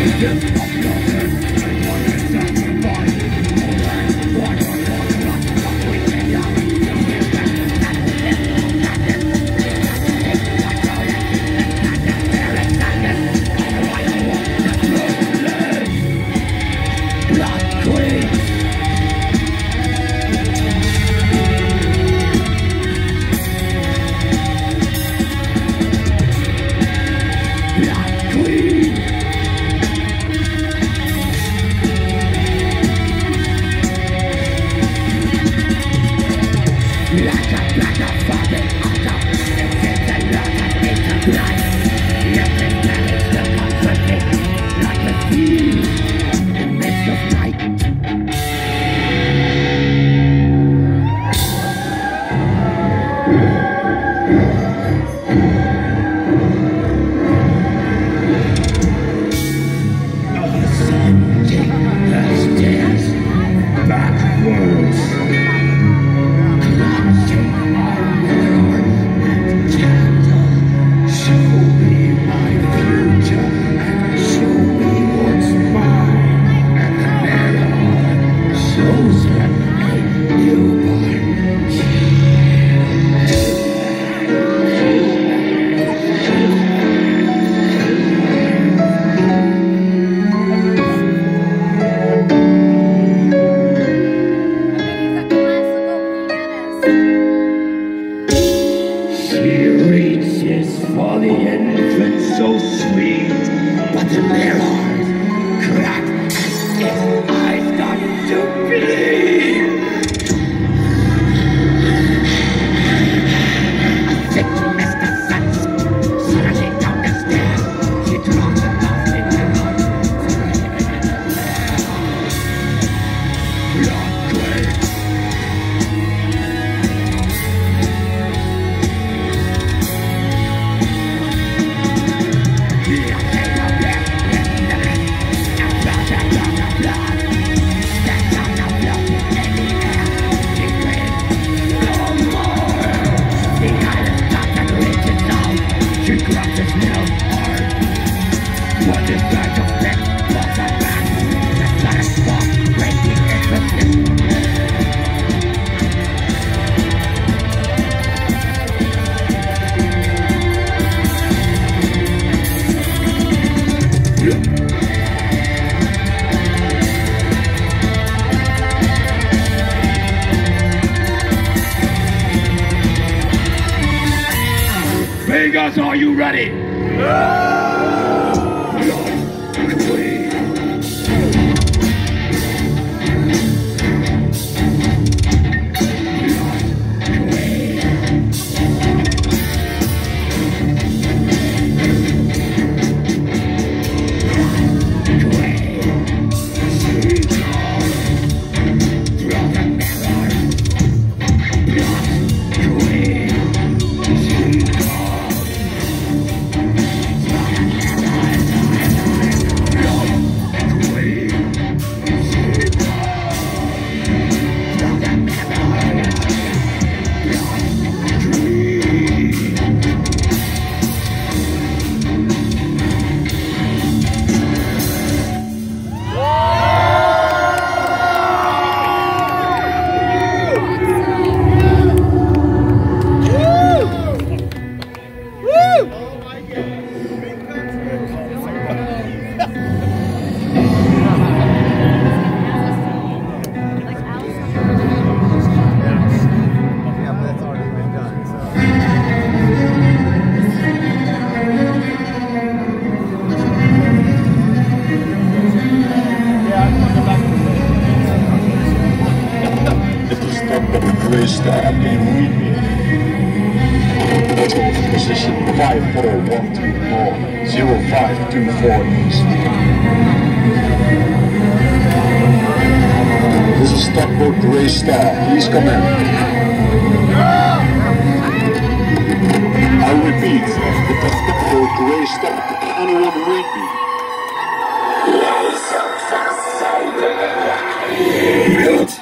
Vegas, Are you ready? 124. This is Stockboat Gray Star, please come in. I repeat, it's a Stockboat Gray Star, anyone read me? Lies of the side of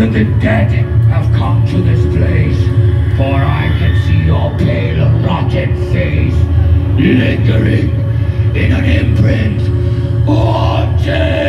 Even the dead have come to this place, for I can see your pale and rotted face lingering in an imprint oh, all day.